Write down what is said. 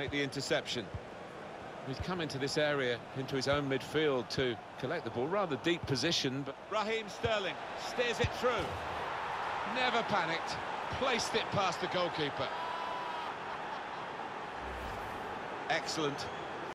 make the interception. He's come into this area, into his own midfield to collect the ball. Rather deep position, but Raheem Sterling steers it through. Never panicked, placed it past the goalkeeper. excellent